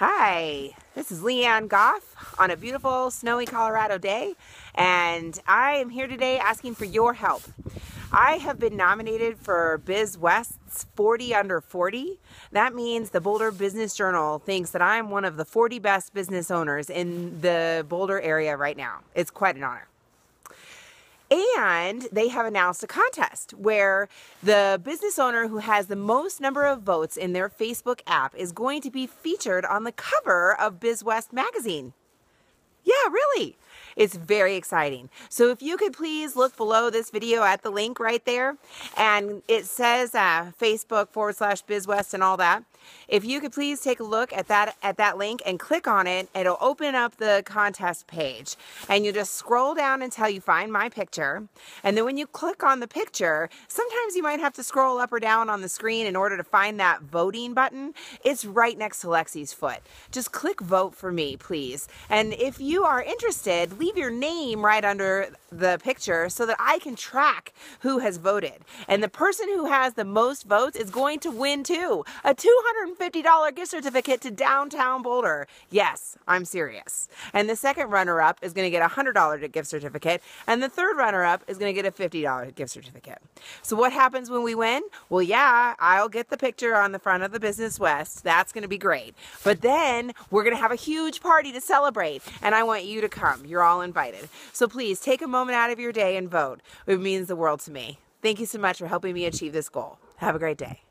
Hi, this is Leanne Goff on a beautiful snowy Colorado day, and I am here today asking for your help. I have been nominated for BizWest's 40 Under 40. That means the Boulder Business Journal thinks that I'm one of the 40 best business owners in the Boulder area right now. It's quite an honor. And they have announced a contest where the business owner who has the most number of votes in their Facebook app is going to be featured on the cover of BizWest magazine. Yeah, really. It's very exciting. So if you could please look below this video at the link right there, and it says uh, Facebook forward slash BizWest and all that. If you could please take a look at that at that link and click on it, it'll open up the contest page, and you just scroll down until you find my picture, and then when you click on the picture, sometimes you might have to scroll up or down on the screen in order to find that voting button. It's right next to Lexi's foot. Just click vote for me, please. And if you are interested, leave your name right under the picture so that I can track who has voted. And the person who has the most votes is going to win too. A $250 gift certificate to downtown Boulder. Yes, I'm serious. And the second runner up is going to get a $100 gift certificate. And the third runner up is going to get a $50 gift certificate. So what happens when we win? Well, yeah, I'll get the picture on the front of the Business West. That's going to be great. But then we're going to have a huge party to celebrate. And I want you to come. You're all invited. So please take a moment out of your day and vote. It means the world to me. Thank you so much for helping me achieve this goal. Have a great day.